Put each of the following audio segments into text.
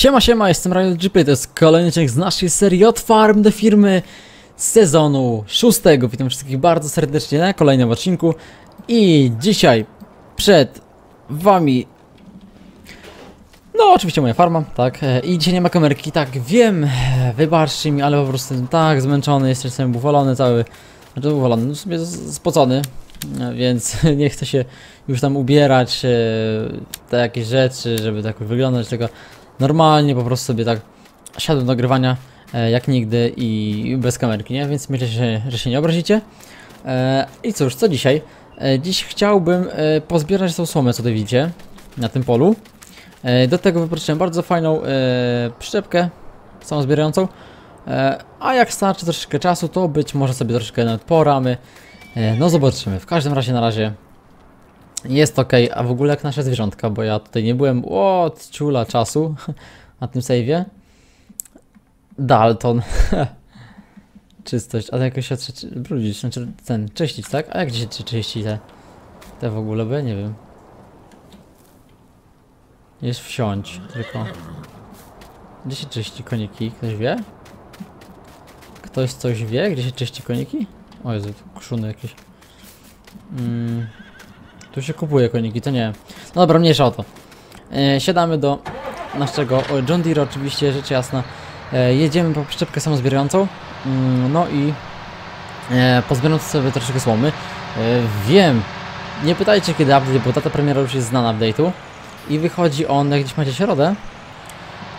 Siema, siema, jestem Ryan Gplay, to jest kolejny odcinek z naszej serii od farm do firmy z sezonu szóstego. Witam wszystkich bardzo serdecznie na kolejnym odcinku i dzisiaj przed wami no oczywiście moja farma, tak, e, i dzisiaj nie ma kamerki, tak, wiem, e, wybaczcie mi, ale po prostu jestem tak zmęczony, jestem uwolony cały, znaczy uwolony, no sobie spocony, e, więc nie chcę się już tam ubierać, te jakieś rzeczy, żeby tak wyglądać, tylko normalnie po prostu sobie tak siadłem do nagrywania e, jak nigdy i bez kamerki, nie? Więc myślę, że, że się nie obrazicie. E, I cóż, co dzisiaj? E, dziś chciałbym e, pozbierać tą słomę, co tutaj widzicie, na tym polu. E, do tego wypożyczyłem bardzo fajną e, przyczepkę samozbierającą. E, a jak starczy troszeczkę czasu, to być może sobie troszeczkę nawet poramy. E, no zobaczymy. W każdym razie na razie jest ok, a w ogóle jak nasze zwierzątka, bo ja tutaj nie byłem od ciula czasu na tym save'ie. Dalton. Czystość, a to jakoś się brudzić, znaczy ten, czyścić, tak? A jak czy- czyści te, te w ogóle, bo ja nie wiem. Jest wsiąść, tylko. Gdzie się czyści koniki? Ktoś wie? Ktoś coś wie, gdzie się czyści koniki? O Jezu, krzuny jakieś. Mm. Tu się kupuje koniki, to nie. No dobra, mniejsza o to. E, siadamy do naszego John Deere oczywiście, rzecz jasna. E, jedziemy po przyczepkę samozbierającą. Mm, no i e, pozbierając sobie troszeczkę słomy. E, wiem, nie pytajcie kiedy update, bo data premiera już jest znana update'u. I wychodzi on, jak gdzieś macie środę.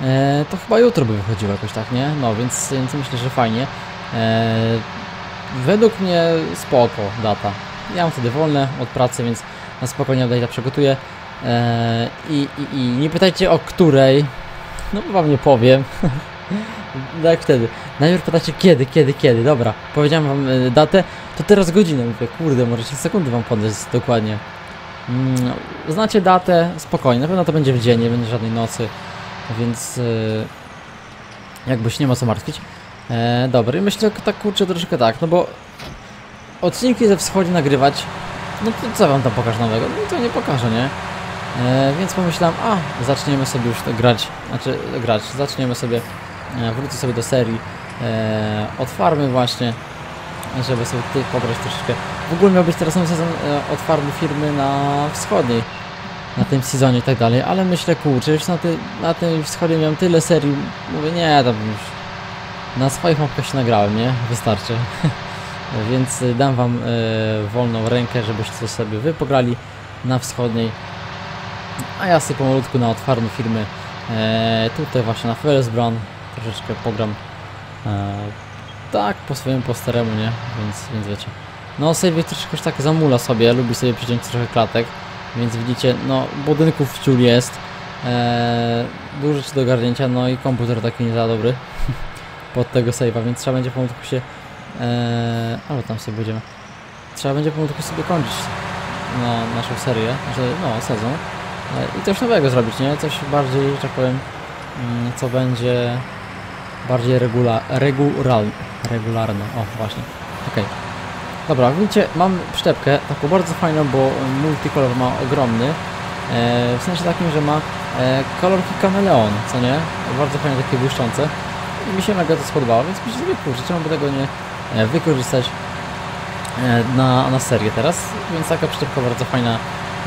E, to chyba jutro by wychodziło jakoś tak, nie? No więc, więc myślę, że fajnie. E, według mnie spoko data. Ja mam wtedy wolne od pracy, więc na spokojnie update'a przygotuję. Eee, i, i, nie pytajcie o której, no bo wam nie powiem. No jak wtedy? Najpierw pytacie kiedy, kiedy, kiedy, dobra. Powiedziałem wam e, datę, to teraz godzinę. Mówię, kurde, może się sekundy wam podać dokładnie. Mm, znacie datę, spokojnie, na pewno to będzie w dzień, nie będzie żadnej nocy, więc e, jakby się nie ma co martwić. E, dobra, i myślę, że tak kurczę troszkę tak, no bo odcinki ze wschodzi nagrywać, no to co wam tam pokażę nowego? No to nie pokażę, nie? E, więc pomyślałem, a zaczniemy sobie już grać, znaczy grać, zaczniemy sobie, e, wrócę sobie do serii e, od farmy właśnie, żeby sobie tutaj pobrać troszeczkę. W ogóle miał być teraz nowy sezon e, od farmy firmy na wschodniej, na tym sezonie i tak dalej, ale myślę, kurczę, już na, ty, na tym wschodzie miałem tyle serii, mówię, nie, to już na swoich mapkach się nagrałem, nie? Wystarczy. Więc y, dam wam e, wolną rękę, żebyście coś sobie wy pograli na wschodniej. A ja sobie pomalutku na otwartą firmy e, tutaj właśnie na Felsbrand troszeczkę pogram e, tak po swojemu po staremu, nie? Więc, więc wiecie. No save troszeczkę już tak zamula sobie, lubi sobie przyciąć trochę klatek, więc widzicie, no budynków wciul jest. E, dużo rzeczy do ogarnięcia, no i komputer taki nie za dobry pod tego save'a, więc trzeba będzie pomałutku się Eee, ale tam sobie będziemy. Trzeba będzie pomału sobie kończyć no, naszą serię, że, no, sezon. E, I coś nowego zrobić, nie? Coś bardziej, że tak powiem, mm, co będzie bardziej regula regularne. regularne. O, właśnie. Okej. Dobra, widzicie, mam przyczepkę taką bardzo fajną, bo multikolor ma ogromny. E, w sensie takim, że ma e, kolorki kameleon, co nie? Bardzo fajne, takie błyszczące. I mi się mega to spodobało, więc myślę sobie, kurczę, czemu by tego nie wykorzystać e, na, na serię teraz. Więc taka przyczepka bardzo fajna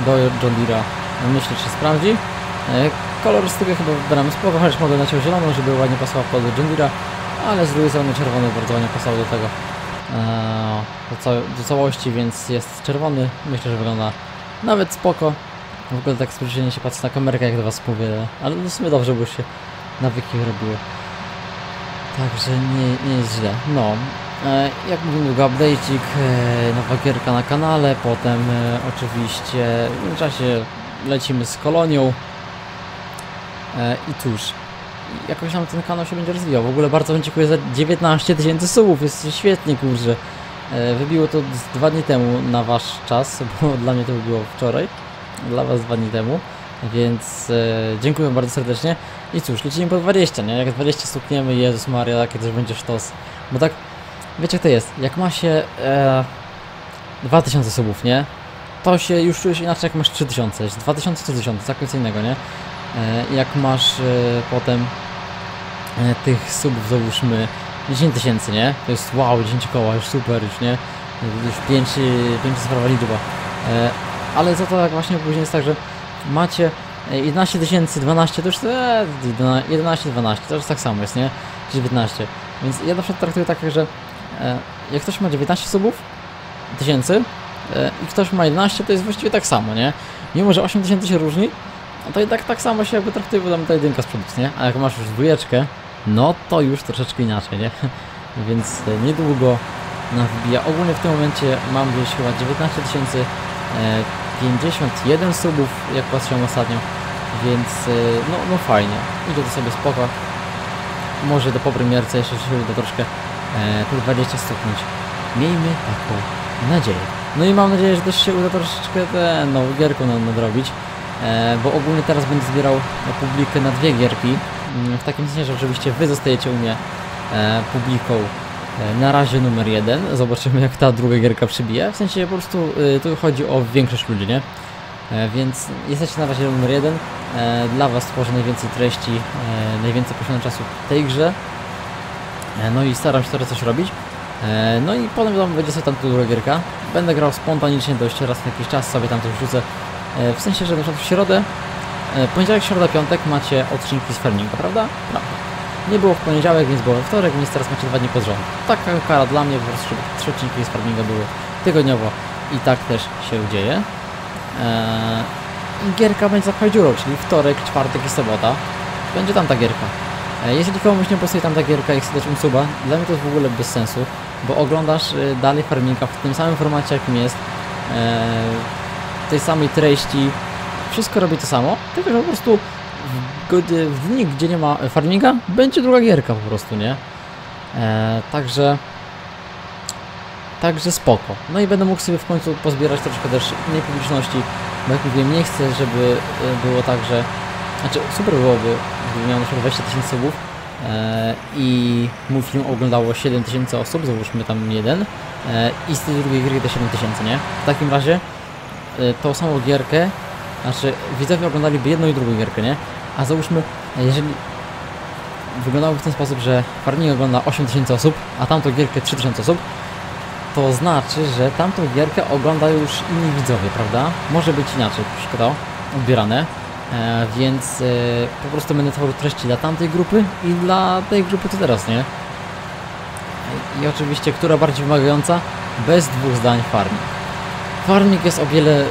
do John Deere'a myślę, że się sprawdzi. E, kolor z tego chyba wybrałem spoko, chociaż mogę naciął zieloną, żeby ładnie pasował pod John Deere'a, ale z drugiej strony czerwony bardzo ładnie pasował do tego e, do, ca do całości, więc jest czerwony. Myślę, że wygląda nawet spoko. W ogóle tak spojrzenie się patrzy na kamerkę, jak do was mówię, ale w sumie dobrze, bo już się nawyki robiły. Także nie, nie jest źle. No, e, jak mówimy, długo update'ik, e, nowa gierka na kanale, potem e, oczywiście w międzyczasie lecimy z kolonią. E, I cóż, jakoś tam ten kanał się będzie rozwijał. W ogóle bardzo wam dziękuję za 19 tysięcy subów, jest świetnie, kurczę. E, wybiło to dwa dni temu na wasz czas, bo dla mnie to było wczoraj, dla was dwa dni temu. Więc e, dziękuję bardzo serdecznie. I cóż, lecimy po 20, nie? Jak 20 stukniemy, Jezus Maria, jakie też będzie sztos. Bo tak, wiecie jak to jest, jak ma się e, 2000 subów, nie? To się już czuje się inaczej jak masz 3000, jest 2000 3000, tak nic innego, nie? E, jak masz e, potem e, tych subów, załóżmy 10 tysięcy, nie? To jest wow, 10 koła, już super, już nie? Już 5, 5 sprawa liczba. E, ale za to jak właśnie później jest tak, że macie e, 11 tysięcy, 12 to już e, 11, 12, to już tak samo jest, nie? Czy 19. Więc ja na przykład traktuję tak, że e, jak ktoś ma 19 subów tysięcy e, i ktoś ma 11, to jest właściwie tak samo, nie? Mimo, że 8 tysięcy się różni, no to i tak, tak samo się jakby traktuje, bo tam ta jedynka z przodu, nie? A jak masz już dwójeczkę, no to już troszeczkę inaczej, nie? Więc e, niedługo nas wbija. Ogólnie w tym momencie mam gdzieś chyba 19 tysięcy e, 51 subów, jak patrzyłem ostatnio, więc e, no, no fajnie. Idzie to sobie spoko. Może do popremierce jeszcze się uda troszkę e, te 20 stuknąć. Miejmy taką nadzieję. No i mam nadzieję, że też się uda troszeczkę tę nową gierkę nad- nadrobić. E, bo ogólnie teraz będę zbierał publikę na dwie gierki. Mm, W takim sensie, że oczywiście wy zostajecie u mnie e, publiką e, na razie numer jeden. Zobaczymy jak ta druga gierka przybije. W sensie po prostu y, tu chodzi o większość ludzi, nie? E, więc jesteście na razie numer jeden. E, dla was tworzę najwięcej treści, e, najwięcej poświęcam czasu tej grze. E, no i staram się teraz coś robić. E, no i potem będzie sobie tam druga gierka. Będę grał spontanicznie dość raz na jakiś czas sobie tam coś wrzucę. E, w sensie, że na przykład w środę, poniedziałek, środa, piątek macie odcinki z farminga, prawda? Prawda. Nie było w poniedziałek, więc było we wtorek, więc teraz macie dwa dni pod rząd. Taka kara dla mnie, po prostu, żeby trzy odcinki z farminga były tygodniowo i tak też się dzieje. Eee, gierka będzie za dziurą, czyli wtorek, czwartek i sobota. Będzie tam ta gierka. E, Jeżeli komuś nie pasuje tam ta gierka i chce dać suba, dla mnie to jest w ogóle bez sensu, bo oglądasz y, dalej farminga w tym samym formacie jakim jest, e, tej samej treści, wszystko robi to samo, tylko że po prostu w, w dni, gdzie nie ma farminga, będzie druga gierka po prostu, nie? E, także także spoko. No i będę mógł sobie w końcu pozbierać troszkę też innej publiczności, bo jak mówiłem, nie chcę, żeby e, było tak, że znaczy super byłoby, gdyby miał na przykład 20 tysięcy subów e, i mój film oglądało 7 tysięcy osób, załóżmy tam jeden e, i z tej drugiej gry te 7 tysięcy, nie? W takim razie e, tą samą gierkę, znaczy widzowie oglądaliby jedną i drugą gierkę, nie? A załóżmy, jeżeli wyglądało w ten sposób, że Farming ogląda 8 tysięcy osób, a tamtą gierkę 3 tysiące osób, to znaczy, że tamtą gierkę oglądają już inni widzowie, prawda? Może być inaczej, szkoda, odbierane. E, więc e, po prostu będę tworzył treści dla tamtej grupy i dla tej grupy to teraz, nie? I oczywiście, która bardziej wymagająca? Bez dwóch zdań farming. Farming jest o wiele,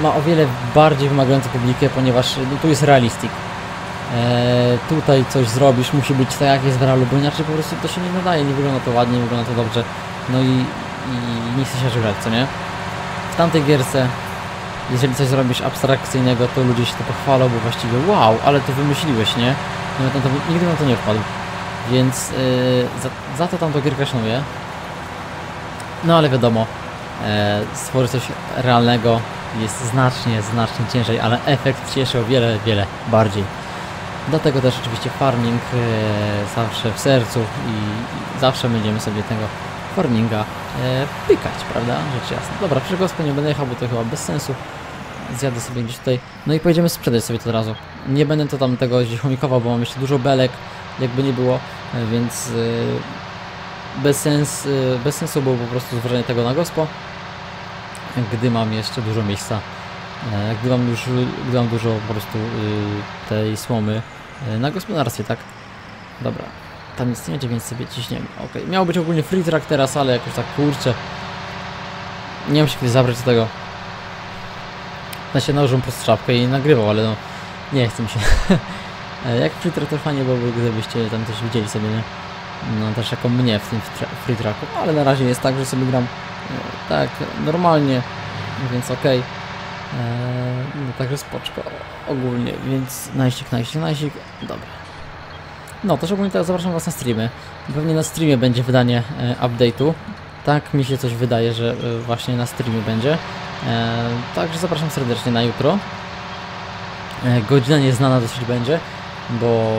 ma o wiele bardziej wymagającą publikę, ponieważ no, tu jest realistik. E, tutaj coś zrobisz, musi być tak jak jest w realu, bo inaczej po prostu to się nie nadaje, nie wygląda to ładnie, nie wygląda to dobrze. No i, i nie chce się żegnać, co nie? W tamtej gierce jeżeli coś zrobisz abstrakcyjnego, to ludzie się to pochwalą, bo właściwie wow, ale to wymyśliłeś, nie? Nawet na to, nigdy na to nie wpadł. Więc yy, za, za to tam to gierkę szanuję. No ale wiadomo, e, stworzyć coś realnego jest znacznie, znacznie ciężej, ale efekt cieszy o wiele, wiele bardziej. Dlatego też oczywiście farming e, zawsze w sercu i, i zawsze będziemy sobie tego farminga e, pykać, prawda? Rzecz jasna. Dobra, przy nie będę jechał, bo to chyba bez sensu. Zjadę sobie gdzieś tutaj. No i pojedziemy sprzedać sobie to od razu. Nie będę to tam tego gdzieś chomikował, bo mam jeszcze dużo belek, jakby nie było, e, więc e, bez, sens, e, bez sensu było po prostu zwożenie tego na gospo, gdy mam jeszcze dużo miejsca. E, Gdy mam, już, gdy mam dużo po prostu tej słomy na gospodarstwie, tak? Dobra, tam nic nie będzie, więc sobie ciśniemy. Okej, miał być ogólnie free track teraz, ale jakoś tak kurczę. Nie wiem się kiedy zabrać do tego. Się nałożyłem po strzapkę i nagrywał, ale no nie chce mi się. E, Jak free fajnie byłoby, gdybyście tam też widzieli sobie, nie? No też jako mnie w tym free tracku, ale na razie jest tak, że sobie gram e, tak normalnie, więc okej. Eee, no także spoczko ogólnie, więc najsik, najsik, najsik, dobra. No też ogólnie teraz zapraszam was na streamy. Pewnie na streamie będzie wydanie e, update'u. Tak mi się coś wydaje, że e, właśnie na streamie będzie. E, także zapraszam serdecznie na jutro. E, godzina nieznana dosyć będzie, bo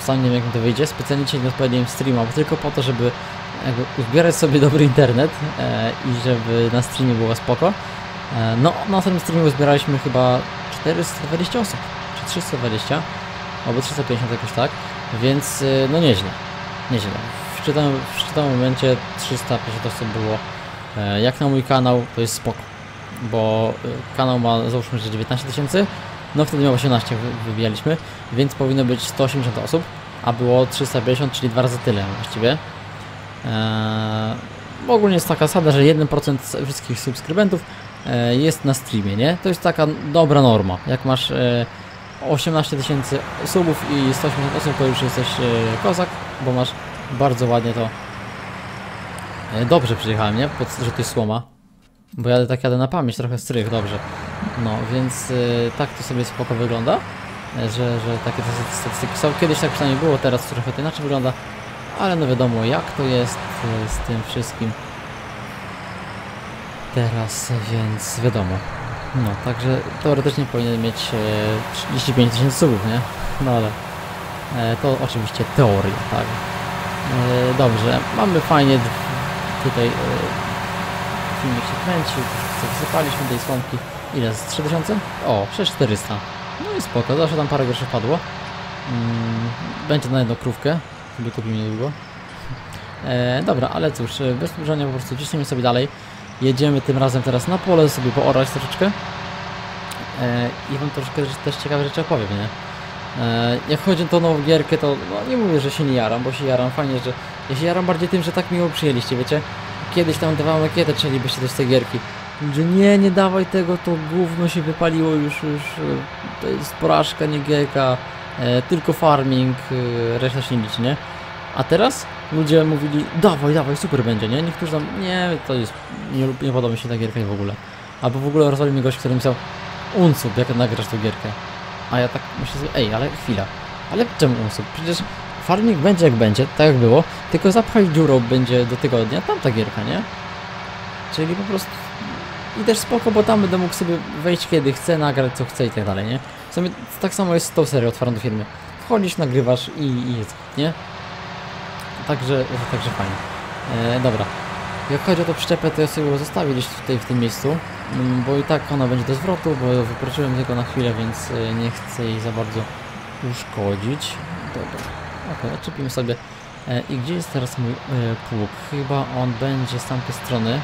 sam nie wiem jak mi to wyjdzie. Specjalnie dzisiaj nie odpowiedziałem streama, bo tylko po to, żeby uzbierać sobie dobry internet e, i żeby na streamie było spoko. No, na tym streamie uzbieraliśmy chyba 420 osób, 320 albo 350 jakoś tak, więc no nieźle, nieźle. W szczytowym, w szczytowym momencie 350 osób było. Jak na mój kanał to jest spoko, bo y, kanał ma załóżmy, że 19 tysięcy, no wtedy miał 18 wy- wybijaliśmy, więc powinno być 180 osób, a było 350, czyli dwa razy tyle właściwie. Eee, ogólnie jest taka zasada, że 1% z wszystkich subskrybentów e, jest na streamie, nie? To jest taka dobra norma. Jak masz e, 18 tysięcy subów i 180 osób, to już jesteś e, kozak, bo masz bardzo ładnie to. E, dobrze przyjechałem, nie? Pod, że to jest słoma. Bo jadę tak jadę na pamięć, trochę strych, dobrze. No, więc e, tak to sobie spoko wygląda, e, że, że takie te statystyki są. Kiedyś tak przynajmniej było, teraz trochę to inaczej wygląda. Ale no wiadomo jak to jest e, z tym wszystkim teraz, więc wiadomo. No, także teoretycznie powinien mieć e, 35 tysięcy subów, nie? No ale e, to oczywiście teoria, tak. E, dobrze, mamy fajnie tutaj e, filmik się troszkę wysypaliśmy tej słomki. Ile? Z 3000? O, 6400. No i spoko, zawsze tam parę groszy padło. Mm, będzie na jedną krówkę, sobie kupimy niedługo. E, dobra, ale cóż, e, bez przedłużania po prostu ciśniemy sobie dalej. Jedziemy tym razem teraz na pole sobie poorać troszeczkę. E, I wam troszkę też ciekawe rzeczy opowiem, nie? E, jak chodzi o tą nową gierkę, to no, nie mówię, że się nie jaram, bo się jaram fajnie, że ja się jaram bardziej tym, że tak miło przyjęliście, wiecie? Kiedyś tam dawałem makietę, chcielibyście też tej gierki. Że nie, nie dawaj tego, to gówno się wypaliło już, już e, to jest porażka, nie gierka, e, tylko farming, e, reszta się liczy, nie? A teraz ludzie mówili, dawaj, dawaj, super będzie, nie? Niektórzy tam, nie, to jest, nie, nie podoba mi się ta gierka w ogóle. Albo w ogóle rozwalił mi gość, który myślał, unsub, jak nagrasz tą gierkę. A ja tak myślę sobie, ej, ale chwila, ale czemu unsub? Przecież farming będzie jak będzie, tak jak było, tylko zapchaj dziurą będzie do tygodnia, tamta gierka, nie? Czyli po prostu i też spoko, bo tam będę mógł sobie wejść kiedy chcę, nagrać co chcę i tak dalej, nie? W sumie tak samo jest z tą serią otwartą do firmy. Wchodzisz, nagrywasz i, i jest, nie? Także, także fajnie. E, dobra. Jak chodzi o tą przyczepę, to ja sobie ją zostawię gdzieś tutaj w tym miejscu, mm, bo i tak ona będzie do zwrotu, bo wyproczyłem tylko na chwilę, więc e, nie chcę jej za bardzo uszkodzić. Dobra. Okej, odczepimy sobie. E, I gdzie jest teraz mój e, pług? Chyba on będzie z tamtej strony.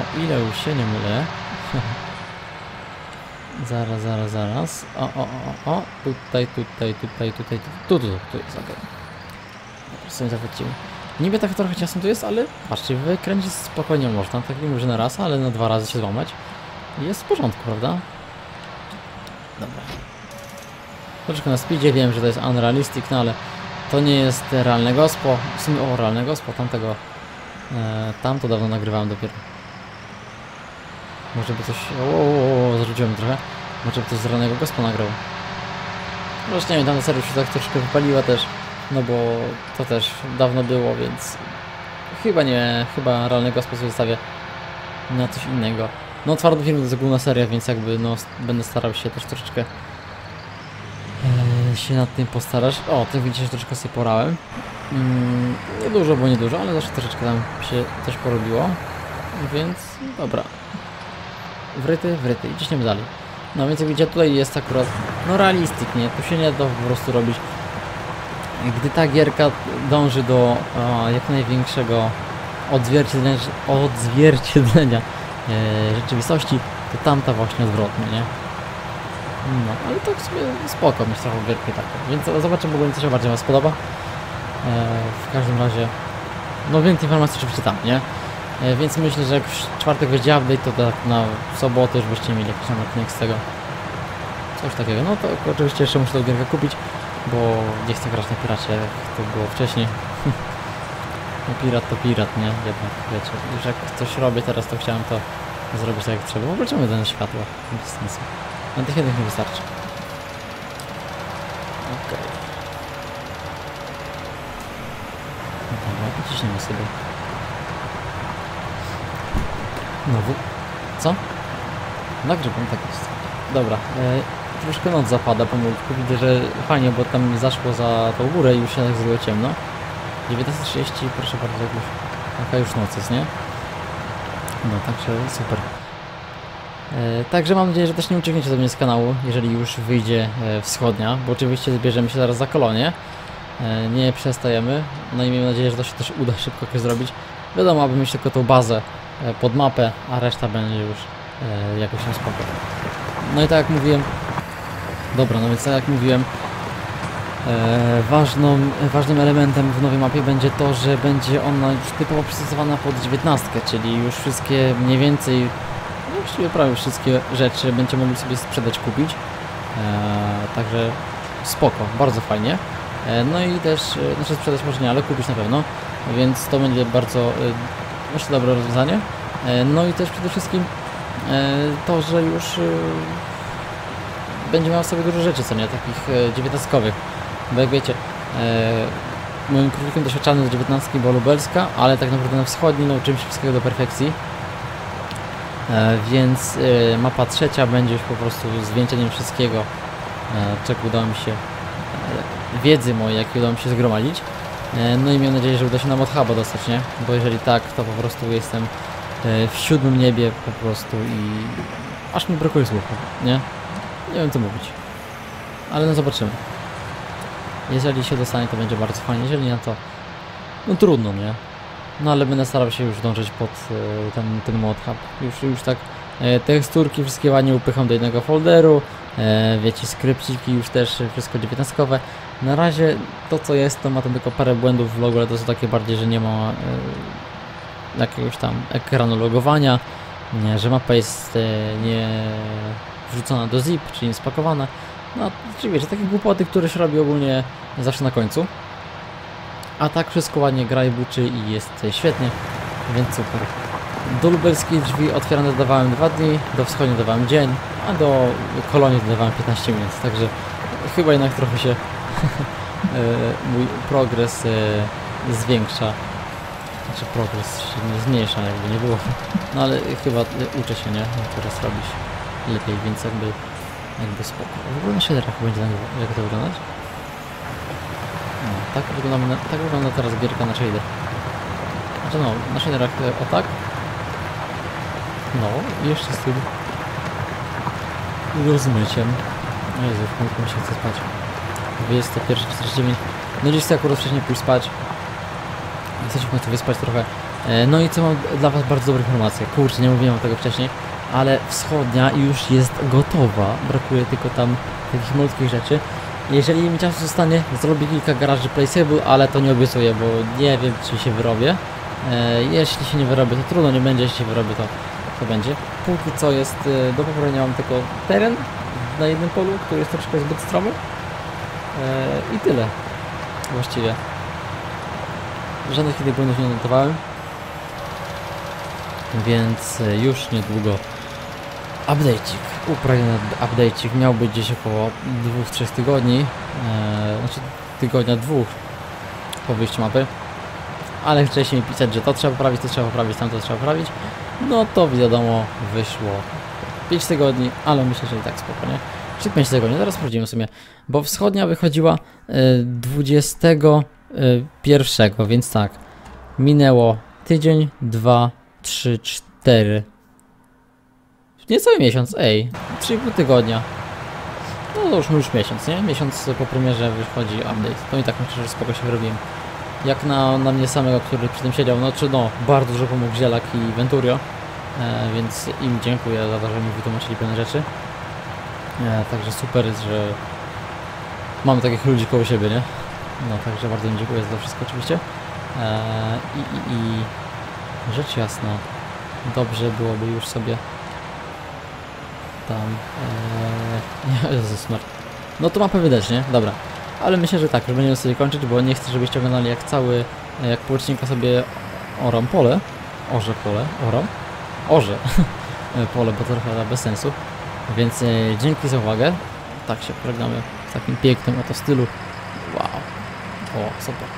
O ile już się nie mylę. zaraz, zaraz, zaraz. O, o, o, o. Tutaj, tutaj, tutaj, tutaj, tu, tu, tu, tu jest, okej. Okay. sobie zawrócimy. Niby tak trochę ciasno tu jest, ale patrzcie, wykręcić spokojnie można. Tak nie mówię, że na raz, ale na dwa razy się złamać. Jest w porządku, prawda? Dobra. Troszkę na speedzie, wiem, że to jest unrealistic, no ale to nie jest realne gospo. W sumie o, realne gospo, tamtego... E, tam to dawno nagrywałem dopiero. Może by coś... O, o, o, zarzuciłem trochę. Może by coś z realnego gospo nagrał. Zresztą nie wiem, tam serio się tak troszkę wypaliła też. No bo to też dawno było, więc chyba nie, chyba realnego gospo sobie zostawię na coś innego. No twardy film to jest ogólna seria, więc jakby no będę starał się też troszeczkę się nad tym postarać. O, to widzicie, troszeczkę sobie porałem. Mm, nie dużo, bo nie dużo, ale zawsze troszeczkę tam się coś porobiło. Więc dobra. Wryty, wryty i ciśniemy dalej. No więc jak widzicie, tutaj jest akurat no realistyk, nie? Tu się nie da po prostu robić gdy ta gierka dąży do e, jak największego odzwierciedlenia, odzwierciedlenia e, rzeczywistości, to tamta właśnie odwrotnie, nie? No, ale tak sobie spoko mieć trochę gierkę taką, więc zobaczymy w ogóle co się bardziej Wam spodoba. E, w każdym razie, no więcej informacji oczywiście tam, nie? E, więc myślę, że jak w czwartek będzie update, to tak na sobotę już byście mieli jakiś odcinek z tego. Coś takiego, no to oczywiście jeszcze muszę tą gierkę kupić bo nie chcę grać na piracie, jak to było wcześniej. no pirat to pirat, nie? Jednak, wiecie, już jak coś robię teraz, to chciałem to zrobić tak jak trzeba. W czemu ten światło? Bez sensu. Na tych jednych nie wystarczy. Okej. No Dobra, pociśniemy sobie. Znowu. Co? Nagrywam, tak jest. Dobra, e, troszkę noc zapada pomałutku. Widzę, że fajnie, bo tam zaszło za tą górę i już się tak zrobiło ciemno. 19.30, proszę bardzo, jak już, taka już noc jest, nie? No, także super. E, Także mam nadzieję, że też nie uciekniecie do mnie z kanału, jeżeli już wyjdzie e, wschodnia, bo oczywiście zbierzemy się zaraz za kolonię. E, Nie przestajemy, no i miejmy nadzieję, że to się też uda szybko zrobić. Wiadomo, aby mieć tylko tą bazę pod mapę, a reszta będzie już jakoś na. No i tak jak mówiłem, dobra, no więc tak jak mówiłem, ważną, ważnym elementem w nowej mapie będzie to, że będzie ona już typowo przystosowana pod 19, czyli już wszystkie mniej więcej, właściwie prawie wszystkie rzeczy będziemy mogli sobie sprzedać, kupić. E, także spoko, bardzo fajnie. E, no i też, e, znaczy sprzedać może nie, ale kupić na pewno, więc to będzie bardzo, e, myślę, dobre rozwiązanie. E, no i też przede wszystkim e, to, że już e, będzie miał sobie dużo rzeczy, co nie, takich dziewiętnastkowych. Bo jak wiecie, moim królikiem doświadczalnym z dziewiętnastki była lubelska, ale tak naprawdę na wschodniej nauczyłem się wszystkiego do perfekcji. E, więc e, mapa trzecia będzie już po prostu zwieńczeniem wszystkiego, e, czego udało mi się, wiedzy mojej, jakie udało mi się zgromadzić. No i mam nadzieję, że uda się nam od huba dostać, nie? Bo jeżeli tak, to po prostu jestem w siódmym niebie po prostu i aż mi brakuje słów, nie? Nie wiem co mówić. Ale no zobaczymy. Jeżeli się dostanie, to będzie bardzo fajnie. Jeżeli nie, to no trudno, nie? No ale będę starał się już dążyć pod e, ten, ten mod hub. Już, już tak e, teksturki wszystkie ładnie upycham do jednego folderu. E, wiecie, skrypciki już też wszystko dziewiętnastkowe. Na razie to co jest, to ma tam tylko parę błędów w logo, ale to są takie bardziej, że nie ma jakiegoś tam ekranu logowania, nie, że mapa jest nie wrzucona do zip, czyli nie spakowana. No, czyli wiecie, takie głupoty, które się robi ogólnie zawsze na końcu. A tak wszystko ładnie gra i buczy i jest świetnie, więc super. Do lubelskich drzwi otwierane dodawałem 2 dni, do wschodniej dodawałem dzień, a do kolonii dodawałem 15 minut, także chyba jednak trochę się e, mój progres e, zwiększa. Znaczy progres się nie zmniejsza, jakby nie było. No ale chyba uczę się, nie? Teraz robić lepiej, więc jakby jakby spoko. W ogóle na shaderach będzie tak, jak to wyglądać? No, tak wygląda, tak wygląda teraz gierka na shader. Znaczy no, na shaderach e, o tak. No, jeszcze z tym rozmyciem. Jezu, w końcu mi się chce spać. 21.49. No dziś akurat wcześniej pójść spać. Chcę się w wyspać trochę. E, No i co mam dla Was bardzo dobre informacje. Kurczę, nie mówiłem o tego wcześniej, ale wschodnia już jest gotowa. Brakuje tylko tam takich malutkich rzeczy. Jeżeli mi czasu zostanie, zrobię kilka garaży placeable, ale to nie obiecuję, bo nie wiem, czy się wyrobię. E, jeśli się nie wyrobię, to trudno, nie będzie. Jeśli się wyrobię, to, to będzie. Póki co jest e, do poprawienia mam tylko teren na jednym polu, który jest troszkę zbyt stromy. E, I tyle. Właściwie. Żadnych innych błędów nie notowałem. Więc e, już niedługo update'ik, uprawiony update'ik miał być gdzieś około 2-3 tygodni, e, znaczy tygodnia dwóch po wyjściu mapy, ale wcześniej pisać, że to trzeba poprawić, to trzeba poprawić, tamto trzeba poprawić, no to wiadomo wyszło 5 tygodni, ale myślę, że i tak spokojnie. Czy 5 tygodni, zaraz sprawdzimy sobie, bo wschodnia wychodziła e, 21, więc tak, minęło tydzień, dwa, trzy, cztery. Niecały miesiąc, ej, 3,5 tygodnia. No to już, już miesiąc, nie? Miesiąc po premierze wychodzi update. To i tak myślę, że spoko się wyrobiłem. Jak na, na mnie samego, który przy tym siedział, no czy no, bardzo dużo pomógł Zielak i Venturio. E, więc im dziękuję za to, że mi wytłumaczyli pewne rzeczy. E, także super jest, że mamy takich ludzi koło siebie, nie? No także bardzo im dziękuję za to wszystko oczywiście. E, i, i, I rzecz jasna, dobrze byłoby już sobie tam. Eee, Jezus Mar. No to mapę wydać, nie? Dobra. Ale myślę, że tak, już będziemy sobie kończyć, bo nie chcę, żebyście oglądali jak cały, jak pół sobie oram pole. Orze pole, oram. Orze pole, bo to trochę bez sensu. Więc e, dzięki za uwagę. Tak się pożegnamy w takim pięknym oto stylu. Wow. O, super.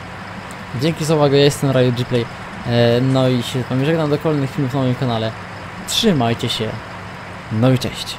Dzięki za uwagę, ja jestem Raju Gplay. E, no i się z wami żegnam do kolejnych filmów na moim kanale. Trzymajcie się. No i cześć.